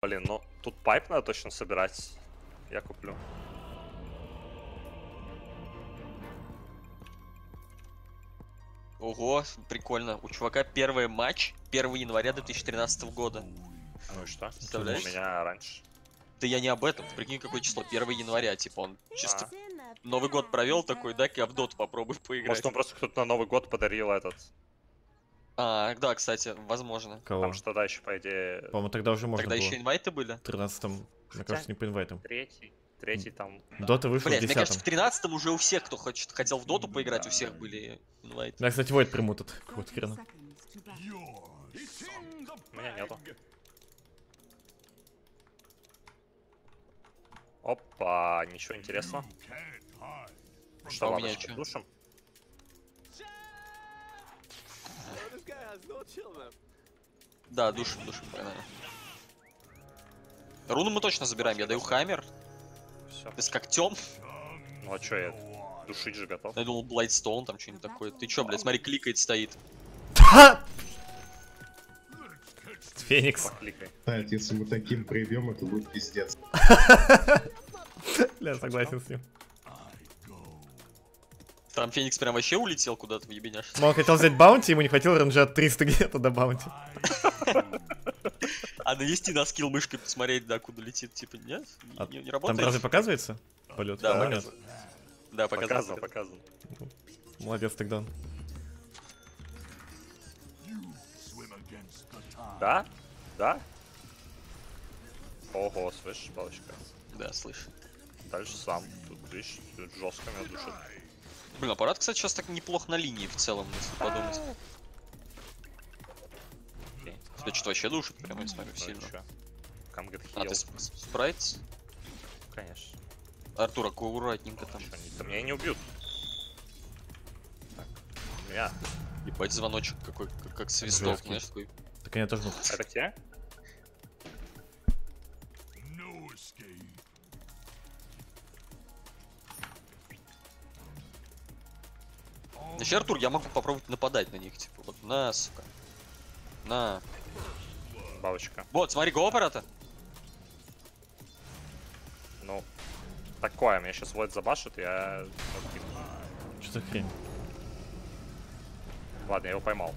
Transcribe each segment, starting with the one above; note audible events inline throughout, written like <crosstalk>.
Блин, ну тут пайп надо точно собирать. Я куплю. Ого, прикольно. У чувака первый матч 1 января 2013 года. Ну и что? Представляешь? У меня раньше. Да я не об этом. Ты Прикинь, какое число? 1 января. Типа он чисто А. Новый год провел такой, дай я в доту попробую поиграть. Может, он просто кто-то на Новый год подарил этот. А, да, кстати, возможно. Кого? Там что тогда еще, по идее, По-моему, тогда уже можно Тогда было. еще инвайты были? В 13-м, мне Хотя- кажется, не по инвайтам. третий. Третий там. Дота вышел в Блять, мне кажется, 10 в 13 уже у всех, кто хочет, хотел в доту поиграть, у всех были инвайты. Я, кстати, Войд приму тут. Какого-то хрена. У меня нету. Опа, ничего интересного. Что, А у ладно, меня что, душим? Да, душим, душим, погнали. Руну мы точно забираем, я даю хаммер. Все. Ты с когтем. Ну а чё, я душить же готов. Я думал, Блайдстоун, там что-нибудь такое. Ты чё, блядь, смотри, кликает, стоит. Феникс. Покликай. Если мы таким пройдем, это будет пиздец. <laughs> Я согласен с ним. Там Феникс прям вообще улетел куда-то в ебеняш. Но он хотел взять баунти, ему не хватило ренджа от 300 где-то до баунти. А навести на скилл мышкой посмотреть, да, куда летит, типа, нет? А Не, не Там работает? разве показывается полет? Да, нет. показывает. Да, показывает. показано. Молодец тогда. Да? Да? Ого, слышишь, палочка. Да, слышу. Дальше сам. Тут, видишь, тут жестко меня душит. Блин, аппарат, кстати, сейчас так неплохо на линии в целом, если подумать. Тебя что-то вообще душит, прям, я смотрю, Ну, сильно. Come get А, ты спрайт? Конечно. Артур, аккуратненько там. Да меня не убьют. Так. Меня. Ебать, звоночек какой, как, как свисток, знаешь, такой. Так они тоже... Это те? Значит, Артур, я могу попробовать нападать на них, типа, вот, на, сука. На. Бабочка. Вот, смотри, го аппарата. Ну, такое. Меня сейчас Войд забашит, я... Что за хрень? Ладно, я его поймал.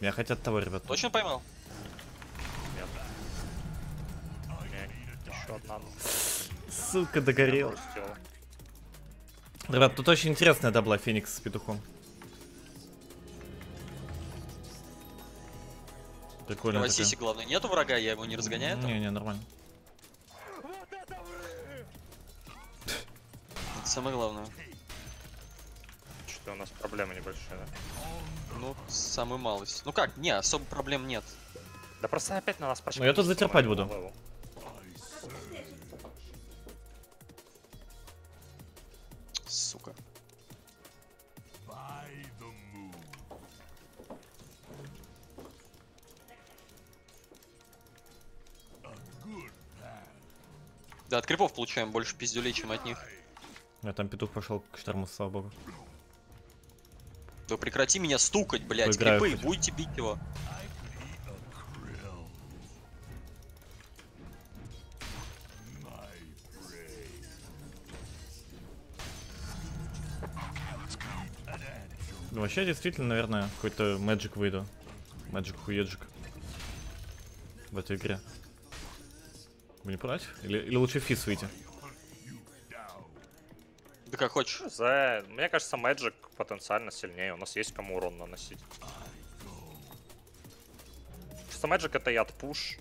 Меня хотят того, ребят. Точно поймал? Нет. Еще одна. Сука, догорел. Ребят, тут очень интересная дабла Феникс с петухом. Прикольно. В Асисе, главное, нету врага, я его не разгоняю. там? Не-не, нормально. Это самое главное. Что-то у нас проблемы небольшие, да? Ну, самую малость. Ну как, не, особо проблем нет. Да просто опять на нас почти. Ну, я тут затерпать буду. Сука. Да, от крипов получаем больше пиздюлей, чем от них. Меня там петух пошел к шторму, слава богу. Да прекрати меня стукать, блядь, Поиграю крипы, хоть. будете бить его. Ну, вообще, действительно, наверное, какой-то Magic выйду. Magic хуеджик. В этой игре. Вы не против? Или, или лучше физ выйти? Да как хочешь. За... Мне кажется, Magic потенциально сильнее. У нас есть кому урон наносить. Просто Magic это яд пуш.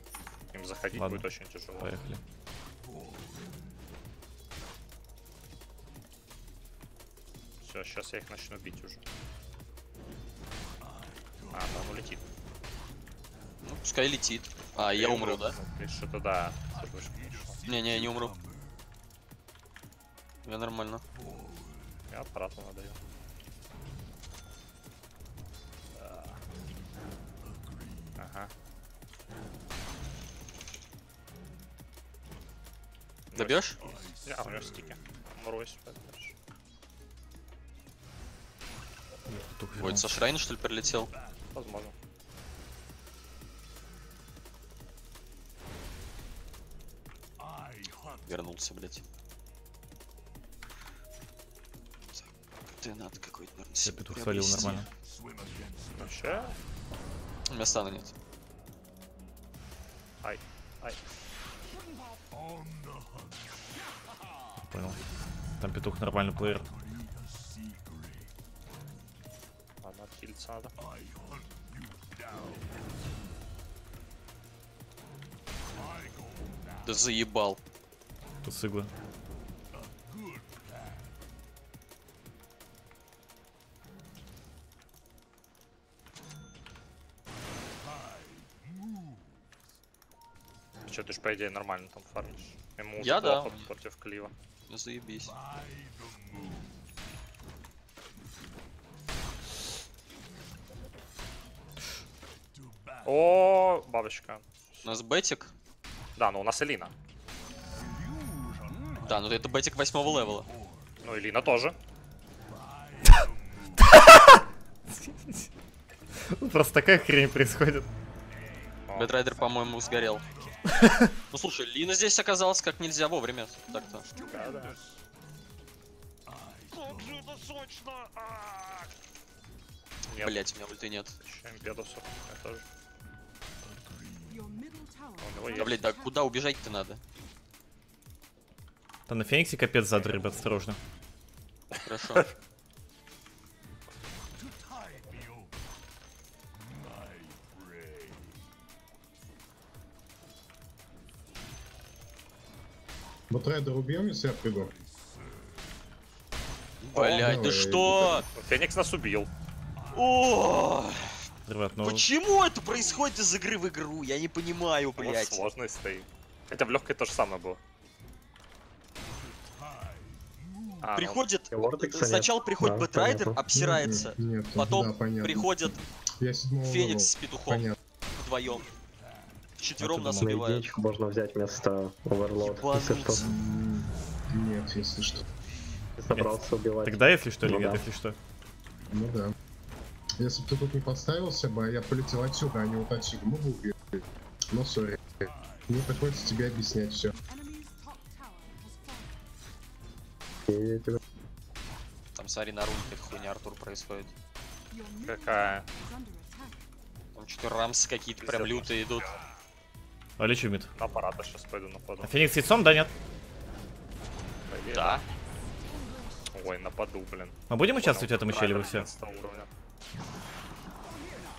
Им заходить Ладно. будет очень тяжело. Поехали. Все, сейчас я их начну бить уже. А, да, он улетит. Ну, пускай летит. А, я умру, да? Ну, Что-то да. Не-не, не умру. Я нормально. Я аппарату надаю. Да. Ага. Добьешь? Я, у него стики. Мрось. Петух Ой, со Шрайна, что ли, прилетел? Возможно. Вернулся, блядь. Так, Ты надо какой-то, наверное, Я петух свалил нормально. Вообще? У меня стана нет. Ай, ай. Понял. Там петух нормальный плеер. Ладно, отхилиться надо. Да заебал. Тут с иглы. Че, ты ж по идее нормально там фармишь. Ему уже Я да. плохо против Клива. Ну заебись. О, бабочка. У нас бетик. Да, ну у нас Элина. Да, ну это бетик восьмого левела. Ну, Элина тоже. <laughs> Просто такая хрень происходит. О, Бетрайдер, по-моему, сгорел. <laughs> Ну слушай, Лина здесь оказалась как нельзя вовремя. Так-то. Нет, Блять, у меня ульты нет. импедусов. Я тоже. Да, блять, да куда убежать-то надо? Там на Фениксе капец зад, ребят, осторожно. Хорошо. <laughs> Бутрайдер убьем, если я приду? Блять, да давай, что? Феникс нас убил. О, Ребят, ну... Почему это происходит из игры в игру? Я не понимаю, Вот блять. сложный стоит. Хотя в легкой то же самое было. А, ну, Приходит, Вортекса нет. сначала приходит Да, Бэтрайдер, понятно. обсирается. М-м, Нет, Потом да, понятно. приходит Феникс с петухом Понятно. вдвоем. А ты нас убивают. Можно взять вместо оверлоад, если что. Нет, если что. Собрался убивать. Тогда, если что, Ну нет, да. если что. Ну да. Если бы ты тут не подставился бы, я полетел отсюда, а не вот отсюда, мы бы убили. Ну, сори. Мне приходится тебе объяснять все. Я тебя- Там, смотри, на какая хуйня Артур происходит. Какая? Там что-то рамсы какие-то прям лютые идут. А лечу мид. На аппарата сейчас пойду нападу. А Феникс яйцом, да, нет? По идее, Да. Ой, нападу, блин. Мы будем участвовать в этом еще или вы все? 11 уровня.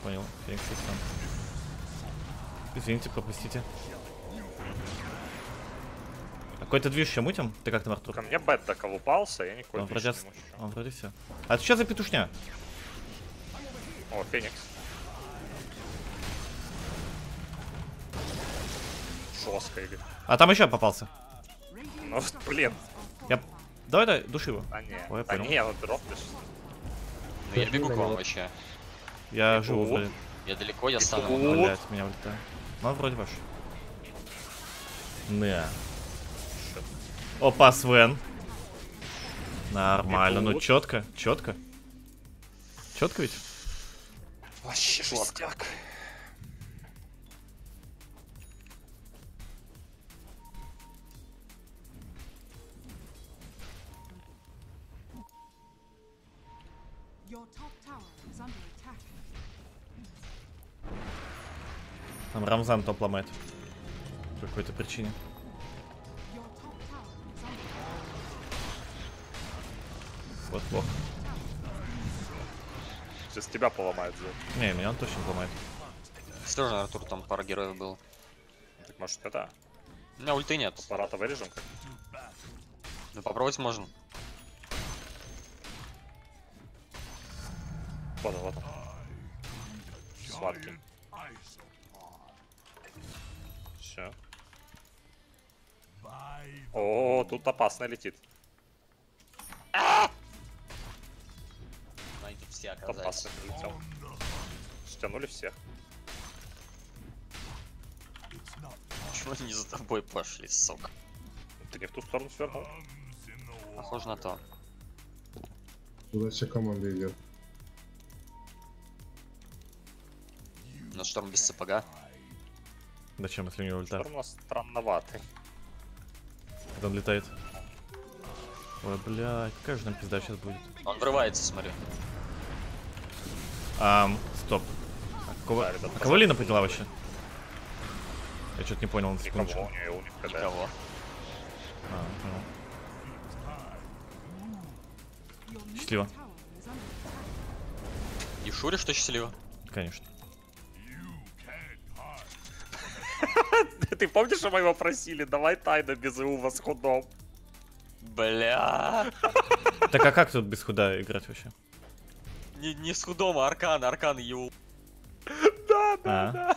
Понял, Феникс яйцом. Извините, пропустите. Какой-то движ еще мутим? Ты как там, Артур? Ко мне бет так упался, я никакой Он вроде, не мучу. он вроде все. А это что за петушня? О, Феникс. Жестко или. А там еще попался. Ну, блин. Я... Давай, давай, души его. А не, Ой, я а не, ну дропнешь. Ну, я бегу к вам вообще. Я Бегу. живу вроде. Я далеко, я стану. Блять, меня улетает. Ну, он вроде ваш. Не. Опа, Свен. Нормально, ну четко, четко. Четко ведь? Вообще жестяк. Там Рамзан топ ломает. По какой-то причине. Вот плохо. Сейчас тебя поломает за. Не, меня он точно ломает. Осторожно, Артур, там пара героев было. Так может это? У меня ульты нет. Аппарата вырежем как? Ну попробовать можно. Вот он, вот он. Сладкий. Все. О, тут опасно летит. Оказались. прилетел. Стянули всех. Почему они за тобой пошли, сука? Ты не в ту сторону свернул? Похоже на то. Туда вся команда идет. На шторм без сапога. Зачем, если у него ульта? Шторм у нас странноватый. когда он летает. Ой, блядь, какая же нам пизда сейчас будет. Он врывается, смотри. Ам, стоп. А кого, Да, а кого Лина подняла вообще? Я что-то не понял, на Никого, секундочку. у нее у них КД. Никого. А, middle Счастливо. И Шури, что счастливо? Конечно. <laughs> Ты помнишь, что мы его просили? Давай тайно без ИУ с худом. Бля. Так а как тут без худа играть вообще? Не, не с худом, а аркан, аркан ю. Да, А,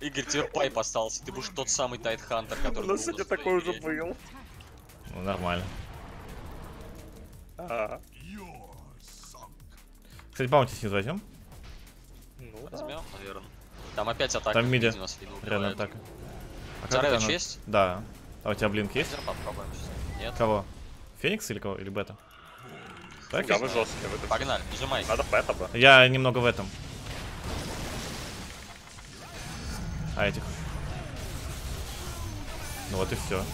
Игорь, тебе пайп остался. Ты будешь тот самый Тайт Хантер, который У нас той такой уже был. ну нормально. А, Кстати, баунти снизу возьмем? Ну да. Возьмем, наверное. Там опять атака. Там миди. у нас видно, Реально так. А Заревич это она- есть? Да. А у тебя блинк есть? Попробуем сейчас. Нет? Кого? Феникс или кого? Или бета? Так? Да, вы жесткие. вы тут- Погнали, нажимай. Надо бета бы. Я немного в этом. А этих. Ну вот и все.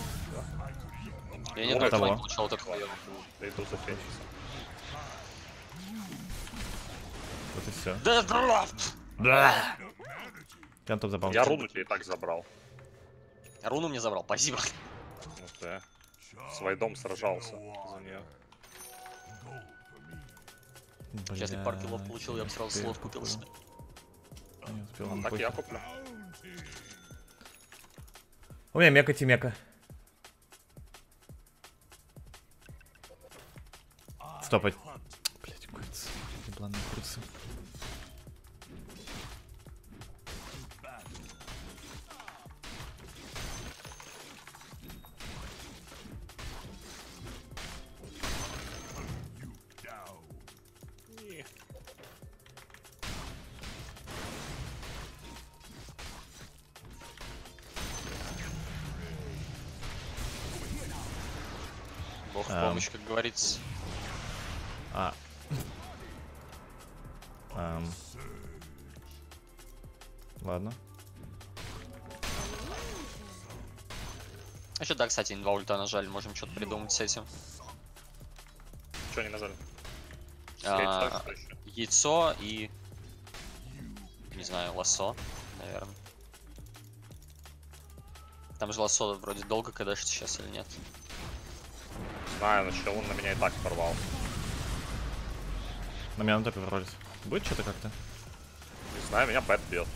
Я не того. не получал вот этот. Да иду за Фениксом. Вот и все. Да, да, Да. Я топ забал. Я руну тебе и так забрал. Руну мне забрал, спасибо. Ну ты. С Вайдом сражался за нее. Сейчас я пару килов получил, я бы сразу слот купил себе. Не успел, Ну, так я куплю. У меня мека тимека. Стопать. Блять, курица. Ебланая курица. Ладно. А что, да, кстати, два ульта нажали, можем что-то придумать с этим. Че не нажали? А, Яйцо, что еще? Яйцо и... Не знаю, лассо, наверное. Там же лассо вроде долго кадашит сейчас или нет. Знаю, но что он на меня и так порвал. На меня на топе вроде. Будет что-то как-то? Не знаю, меня бэт бьет.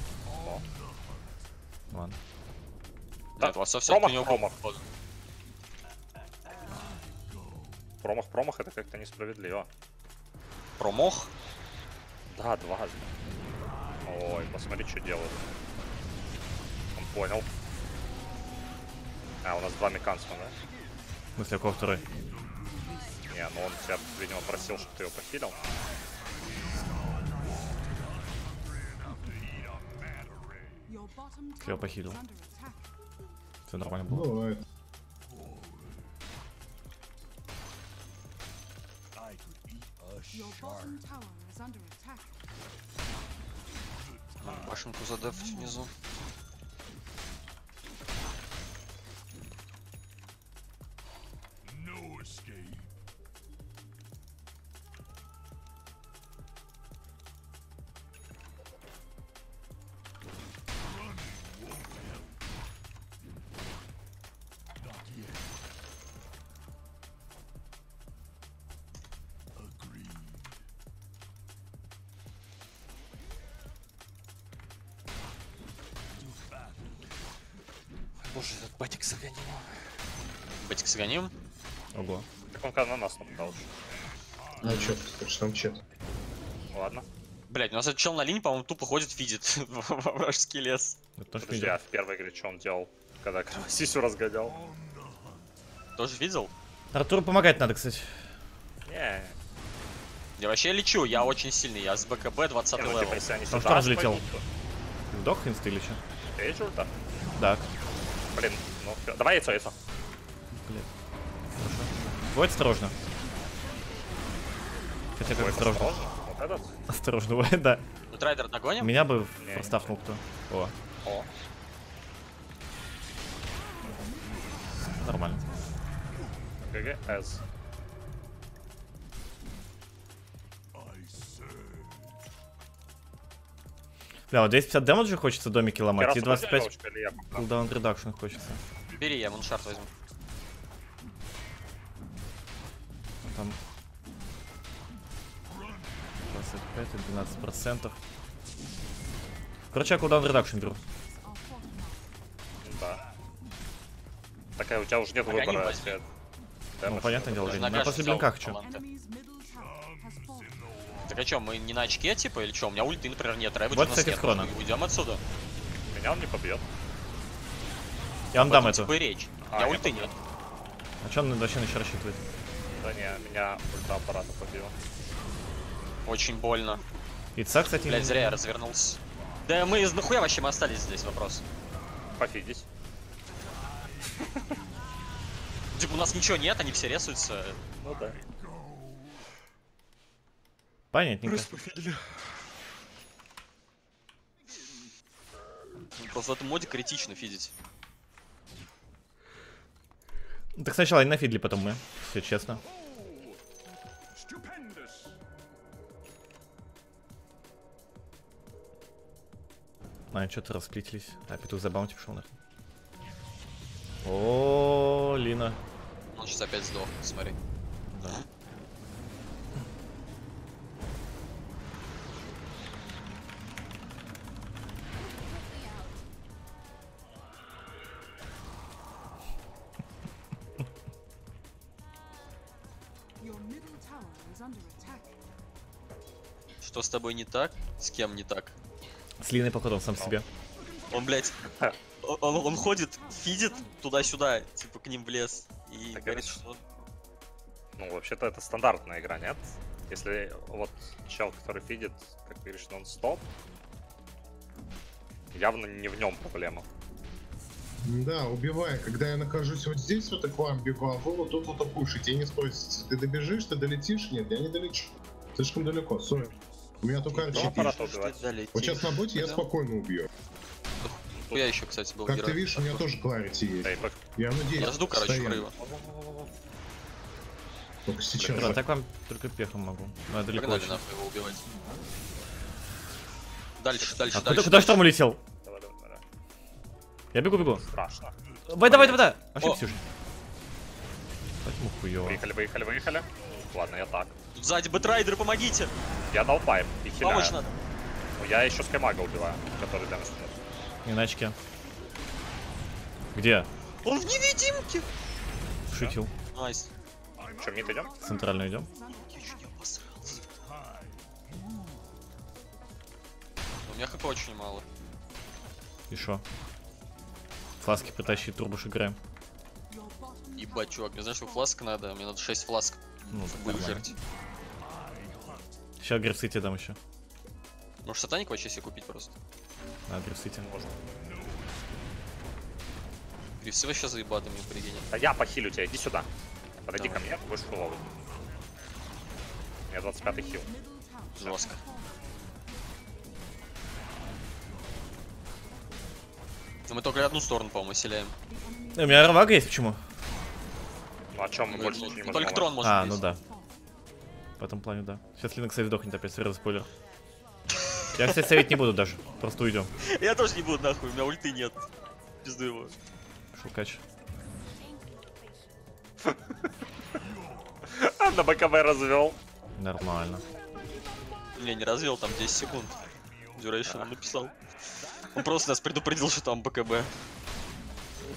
Ладно. Да, Нет, лассо все промах, у него промах. Промах, промах это как-то несправедливо. Промох. Да, дважды. Ой, посмотри, что делают. Он понял. А, у нас два меканства, да? В смысле, у кого второй? Не, ну он тебя, видимо, просил, чтобы ты его похилил. Your bottom Клево tower похилил. is under attack. Все нормально было. Бывает. Башенку задефать внизу. Боже, этот батик загонил. Батик сгоним. Ого. Так он когда на нас нападал уже. А чё, что там чет? Ладно. Блять, у нас этот чел на линии, по-моему, тупо ходит, видит во <laughs> вражеский лес. Подожди, а в первой игре что он делал? Когда <laughs> Сисю разгонял? Тоже видел? Артуру помогать надо, кстати. Не, Я вообще лечу, я очень сильный, я с БКБ 20 не, ну левел. сюда что разлетел? Вдох инста или что? да? Блин, ну, всё. давай яйцо, яйцо. Бывает осторожно. Хотя как осторожно. осторожно. Вот этот? Осторожно, да. Ну, трайдер догоним? Меня бы Не. проставнул кто. О, О, нормально. ГГС. Бля, вот 250 демеджа хочется домики ломать, и Кирасу 25 девушка или я пока? cooldown reduction хочется. Бери, я Moon Shard возьму. Там 25 и 12 процентов. Короче, я cooldown reduction беру. Да. Такая у тебя уже нет Так они выбора. Свет. Ну, понятное дело, я после блинка хочу. таланты. Так а чё, мы не на очке, типа, или чё? У меня ульты, например, нет, Рэвиджа Вот, на кстати, нет. схрона. Мы Уйдем отсюда. Меня он не побьет. Я вам дам эту. Типа речь. А, У меня я ульты нет. А что он вообще на еще рассчитывает? Да не, меня ульта аппарата побил. Очень больно. Яйца, кстати, Блять, не- зря я развернулся. Да мы из нахуя вообще мы остались здесь, вопрос. Пофидись. Типа у нас ничего нет, они все ресаются. Ну да. Понятненько. Ну, Просто в этом моде критично фидить. Так сначала они нафидли, потом мы. Все честно. А, что-то расплитились. А, петух за баунти пошел нахуй. О, Лина. Он сейчас опять сдох, смотри. Тобой не так? С кем не так? С Линой, походу, он сам себе. Он, блядь, он, он- он ходит, фидит туда-сюда, типа к ним в лес. И Так говорит, это- что Ну, вообще-то это стандартная игра, нет? Если вот чел, который фидит, как ты говоришь, нон-стоп, явно не в нем проблема. Да, убивай. Когда я нахожусь вот здесь, вот и к вам бегу, а вы вот тут вот пушите и не спросите, ты добежишь, ты долетишь? Нет, я не долечу. Слишком далеко, сори. У меня только Ну, арчи аппарат пишет. убивать. Вот сейчас на боте я спокойно убью. Я еще, кстати, был Как ты герой. видишь, у меня тоже кларити есть. Я надеюсь. Я жду, короче, прорыва. Только сейчас. Да, так вам только пехом могу. Но я далеко Погнали нахуй его убивать. Дальше, дальше, А дальше. куда, куда шторм улетел? Давай, давай, давай. Я бегу, бегу. Страшно. Давай, давай, давай, давай. Ошибся уже. Возьму хуёво. Выехали, выехали, выехали. Ладно, я так. Тут сзади бэтрайдеры, помогите! Я дал pipe и хиляю. Помочь надо. Ну, Я еще скаймага убиваю, который damage на очке. Где? Он в невидимке! Шутил. Nice. Че, mid идем? Центральную идем. Я чуть не обосрался. У меня хп очень мало. И шо? Фласки притащи, турбуш играем. Ебать, чувак, мне знаешь, что фласк надо? Мне надо 6 фласк Ну, выжать. Сейчас грифсити дам еще. Может, сатаник вообще себе купить просто? А, грифсити. Можно. Грифсы вообще заебатыми, прикинь. Да я похилю тебя, иди сюда. Подойди Давай. ко мне, будешь фуловый. У меня 25 хил. Жестко. Но мы только одну сторону, по-моему, селяем. У меня рвага есть, почему? Ну о чем мы больше не можем? Только трон может А, быть. ну да. В этом плане, да. Сейчас Линокс сдохнет опять, сразу спойлер. Я, кстати, совет не буду даже. Просто уйдем. Я тоже не буду нахуй, у меня ульты нет. Пизду его. Шукач. А, <laughs> на БКБ развел. Нормально. Не, не развел, там 10 секунд. Duration он написал. Он просто нас предупредил, что там БКБ.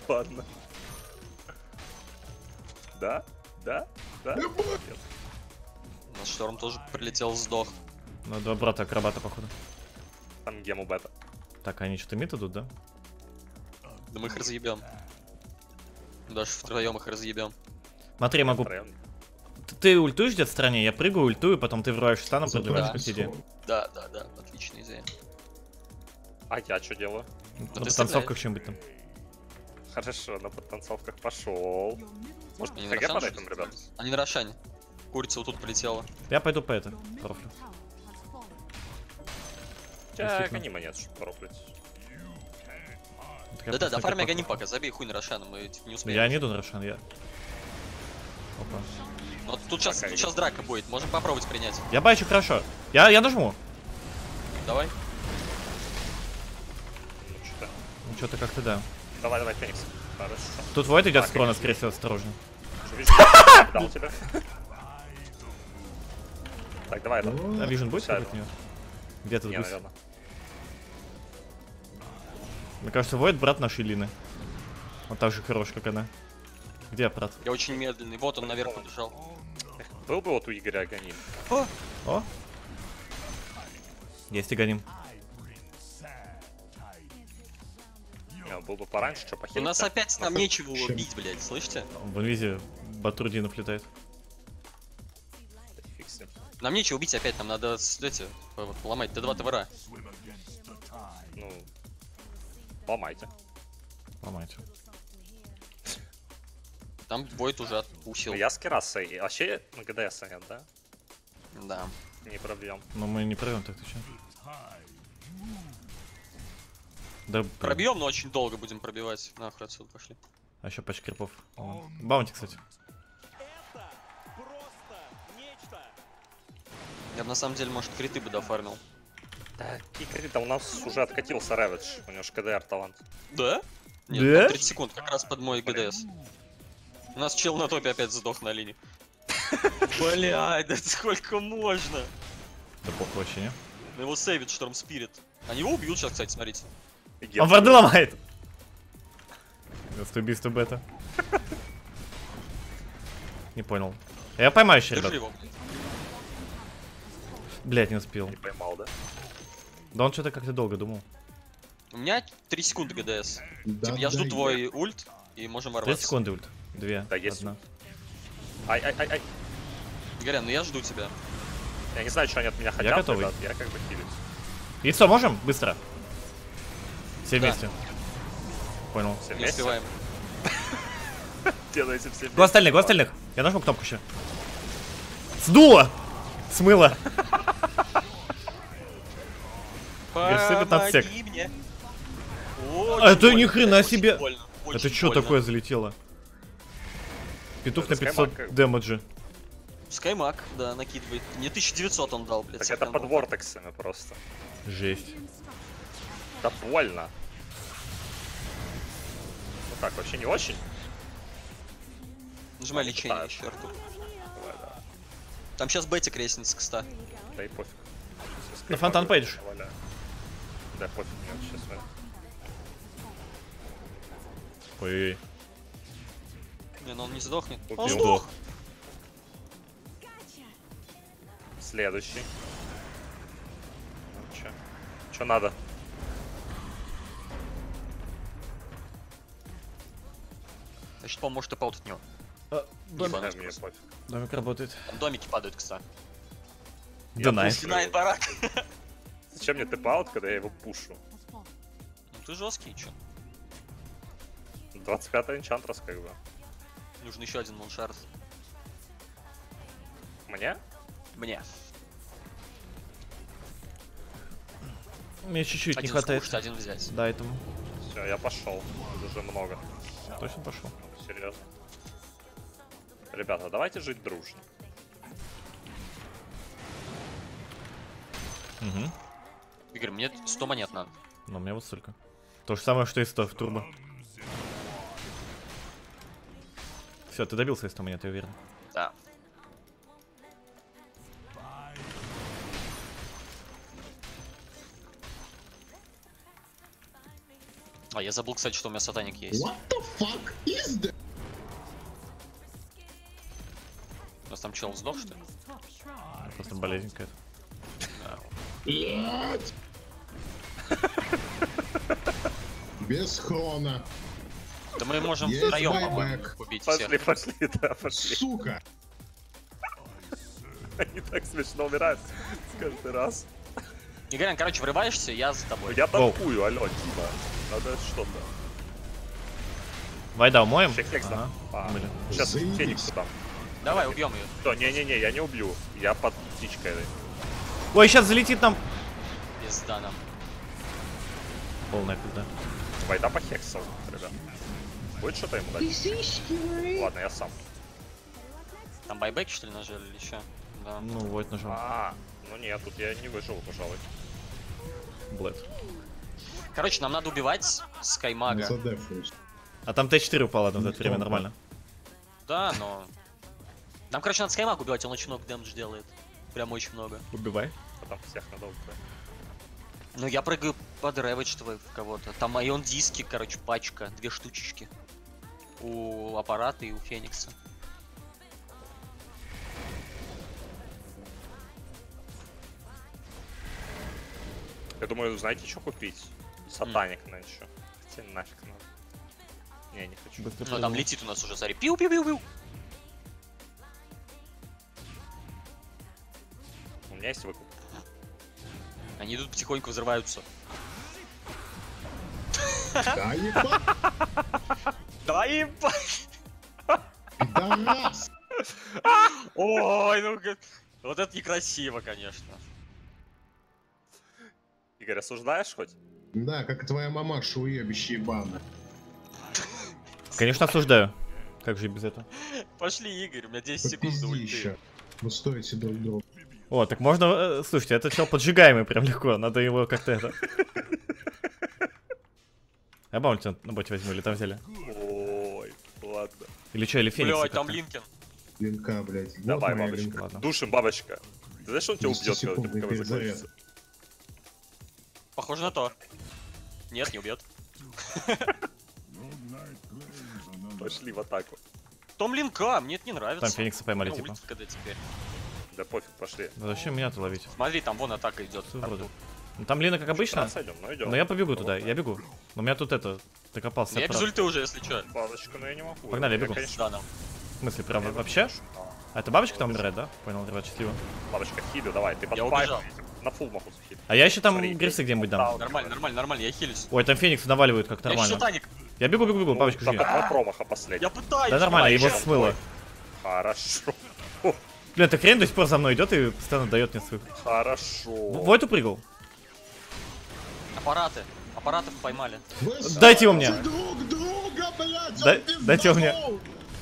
Ладно. Да? Да? Да? У нас шторм тоже прилетел, сдох. Ну, два брата акробата, походу. Там гему бета. Так, они что-то мид идут, да? Да мы их разъебем. Даже втроем их разъебем. Смотри, я могу... Втроем. Ты, ты ультуешь где-то в стороне, я прыгаю, ультую, потом ты врываешься станом, Зато продвигаешь да. по сиде. Да, да, да, отличная идея. А я что делаю? На ты подтанцовках чем-нибудь там. Хорошо, на подтанцовках пошел. Может, Они ХГ на ли, ребят? Они на Рошане. Курица вот тут полетела. Я пойду по это, профлю. tower has fallen. У тебя Действительно. анима нет, чтобы проплыть. Так я Да-да, фарме как гони пока. забей хуй на Рошана, мы типа, не успеем. Я не иду на Рошан, я... Опа. Вот тут сейчас, тут сейчас драка будет, можем попробовать принять. Я бачу хорошо. Я, я нажму. Давай. Ну, что-то. Ну, что-то как-то да. Давай, давай, Феникс. Хорошо. Тут Войд идет Так, с крона, скорее всего, осторожно. Дал тебя. Так, давай, да. А Вижен будет какой-то? Нет. Где тут Не, гусь? наверное. Мне кажется, Войд брат нашей Лины. Он так же хорош, как она. Где брат? Я очень медленный. Вот он наверх побежал. Эх, Был бы вот у Игоря Аганим. О! Есть и гоним. Не, он был бы пораньше, что У похилить. нас опять нам нечего его Чем? бить, блядь, слышите? В инвизе Батрудинов летает. Нам нечего бить опять, нам надо с- эти, вот, поломать Т2 ТВРа. Ну, ломайте. Ломайте. Там Войд уже отпустил. Ну, я с керасой. Вообще, на ГДС нет, да? Да. Не пробьем. Но мы не прорвем так ты? Да. Пробьем, но очень долго будем пробивать. Нахуй отсюда пошли. А еще пачка крипов. Баунти, кстати. Я бы на самом деле, может, криты бы дофармил. Да, Кикрита у нас уже откатился Рэвидж. У него же КДР талант. Да? Нет, Да? там 30 секунд, как раз под мой ГДС. У нас чел на топе опять сдох на линии. <laughs> Блядь, да сколько можно? Да похуй вообще, не? На его сейвит Шторм Спирит. Они его убьют сейчас, кстати, смотрите. И Он варды ломает! Это убийство <laughs> бета. Не понял. Я поймаю еще, Держи ребят. Блять, не успел. Не поймал, да? Да он что-то как-то долго думал. У меня 3 секунды ГДС. Да, Типа, я жду да, твой ульт, и можем 3 ворваться. секунды ульт. Две. Да, есть. Одна. Ай, ай, ай, ай. Горян, ну я жду тебя. Я не знаю, что они от меня хотят, готовый. ребят. Я как бы хилюсь. Яйцо можем? Быстро. Все Да. вместе. Понял. Все Не вместе. успеваем. <laughs> Делайте все Го остальных, го остальных. Я нажму кнопку еще. Сдуло! Смыло. Рассыпет от всех. Помоги мне. А это Очень ни больно, хрена себе. больно, Это что больно. такое залетело? Петух Это на 500 скаймак. демеджа. Скаймак, да, накидывает. Не 1900 он дал, блядь. Так это под вортексами просто. Жесть. Да больно. Ну так, вообще не очень. Нажимай лечение еще, Артур. Там сейчас бетик резнится к 100. Да и пофиг. Сейчас На фонтан наваляю. Да пофиг, мне сейчас Ой, Не, ну он не сдохнет. Убил. Он сдох. Следующий. Ну, чё? Чё надо? Значит, поможет и паут от него. Домик, Ебаный Да, мне пофиг. Домик работает. Там домики падают к 100. Я Да найс. его. барак. Зачем мне тэп-аут, когда я его пушу? Ну ты жесткий, чё? 25 энчантрас как бы. Нужен еще один моншард. Мне? Мне. Мне чуть-чуть не Один хватает. скушать, один взять. Да, этому. Все, я пошел. Это уже много. Точно пошел. Серьезно. Ребята, давайте жить дружно. Угу. Игорь, мне 100 монет надо. Но у меня вот столько. То же самое, что и 100 в турбо. Все, ты добился из 100 монет, я уверен. Да. А, я забыл, кстати, что у меня сатаник есть. What the fuck is that? У нас там чел сдох, что ли? Shrine. Просто болезнь какая-то. Без хрона. Да мы можем Есть втроем, по-моему, убить всех. Пошли, пошли, да, пошли. Сука! Они так смешно умирают каждый раз. Игорян, короче, врываешься, я за Ну, тобой. Я танкую, алло, Дима. Надо что-то. Вайда умоем? Ага. А. Сейчас Заебись. Фениксу там. Давай, убьем ее. Что, не-не-не, я не убью. Я под птичкой. Ой, сейчас залетит нам. Пизда нам. Полная пизда. Вайда по хексу, ребят. Будет что-то ему дать? Ладно, я сам. Там байбеки, что ли, нажали или еще? Да. Ну, вот нажал. А, ну нет, тут я не выжил, пожалуй. Блэд. Короче, нам надо убивать Скаймага. А там Т4 упало на это время, нормально. Да, но... Нам, короче, надо Скаймага убивать, он очень много дэмэдж делает. Прям очень много. Убивай. Потом всех надо убивать. Ну, я прыгаю под рэвидж твой в кого-то. Там айон диски, короче, пачка, две штучечки. У аппарата и у Феникса. Я думаю, знаете, что купить? Сатаник на еще. Хотя нафиг надо. Не, не хочу. Быстро Ну, там летит у нас уже, смотри. Пиу-пиу-пиу-пиу. Меня есть выкуп. Они идут потихоньку взрываются. Да ебать, Да ебать! пидорас! Ой, ну вот это некрасиво, конечно. Игорь, осуждаешь хоть? Да, как твоя мамаша уебище ебаная. Конечно, осуждаю. Как же без этого? Пошли, Игорь, у меня 10 секунд до ульты. Вы стоите друг друга. О, так можно... э, Слушайте, этот чел поджигаемый прям легко. Надо его как-то это... Я баунти на боте возьму, или там взяли. Ой, ладно. Или что, или Феникс. Блять, там Линкен. Линка, блядь. Вот Давай, бабочка. линка. Ладно. Душим, бабочка. Ты знаешь, что он тебя 10 убьет, когда секундный ты перезаряд. закончится? Похоже на то. Нет, не убьет. Пошли в атаку. Том Линка, мне это не нравится. Там Феникса поймали, Ну, типа. когда теперь. Да пофиг, пошли. Да зачем меня-то ловить? Смотри, там вон атака идет. Ну там Лина как обычно. Сойдем, ну идем. Но я побегу туда, я бегу. Но у меня тут это... Докопался. Я ульты уже, если что. Бабочка, но я не могу. Погнали, я бегу. конечно, Да, нам. В смысле, прям вообще? А это бабочка там умирает, да? Понял, ребят, счастливо. Бабочка, хилю, давай, ты под Я пайп. убежал. На фул могу захилить. А я еще там Смотри, грифсы где-нибудь дам. Нормально, нормально, нормально, я хилюсь. Ой, там Феникс наваливают как Я еще нормально. Таник. Я бегу, бегу, бегу, Ну, два промаха последних. Я пытаюсь. Да нормально, его смыло. Хорошо. Блин, эта хрень до сих пор за мной идет и постоянно дает мне свою. Хорошо. Войт прыгал. Аппараты. Аппаратов поймали. Вы Дайте его мне. друг друга, блядь, Дай- дайте его мне.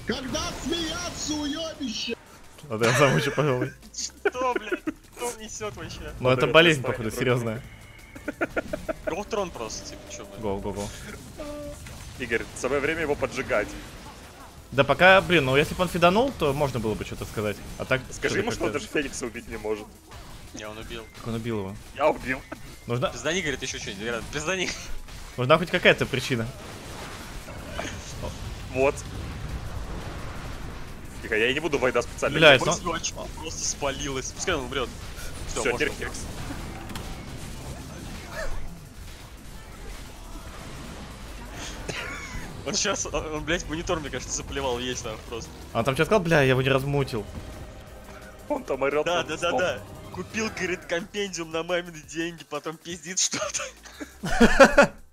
Когда смеяться, уебище? Ладно, я замучу, пожалуй. Что, блядь? Что он несет вообще? Но это болезнь, походу, серьезная. Голтрон просто, типа, что, блядь. Го, го, го. Игорь, самое время его поджигать. Да пока, блин, ну если бы он фиданул, то можно было бы что-то сказать. А так... Скажи ему, что он даже Феникса убить не может. Я он убил. Как он убил его. Я убил. Нужна, Пиздани, говорит, еще что-нибудь. Говорят, Пиздани. нужна хоть какая-то причина. Вот. Тихо, я и не буду Вайда специально. Блядь, буду. Просто спалилось. Пускай он умрет. Все, Все, Он сейчас, он, он, блядь, монитор, мне кажется, заплевал весь там просто. А он там что сказал? Бля, я его не размутил. Он там орет. Да, да, да, да. Купил, говорит, компендиум на мамины деньги, потом пиздит что-то. <laughs>